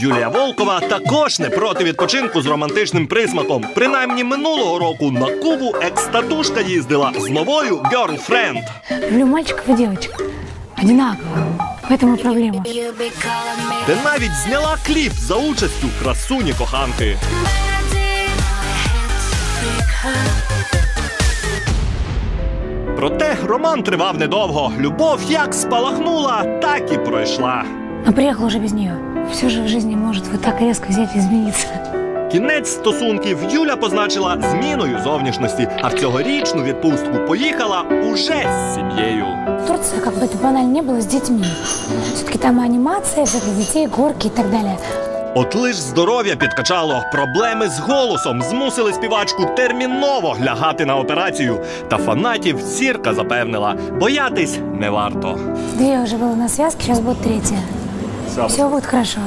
Юлія Волкова також не проти відпочинку з романтичним присмаком. Принаймні минулого року на Кубу екс-татушка їздила з новою girlfriend. Люблю мальчиков и девочек. Одинаково. В этом и проблема. Де навіть зняла кліп за участю красуні коханки. Проте роман тривав недовго. Любов як спалахнула, так і пройшла. Но приехал уже без нее. Все же в жизни может вот так резко взять и измениться. Кінець стосунків Юля позначила зміною зовнішності, а в цьогорічну відпустку поїхала уже з сім'єю. Турция, как бы это банально не было, с детьми. Все-таки там анимация, все для детей, горки и так далее. От лиш здоров'я підкачало, проблеми з голосом змусили співачку терміново лягати на операцію. Та фанатів зірка запевнила, боятись не варто. Две уже было на связке, сейчас будет третья. Все будет хорошо.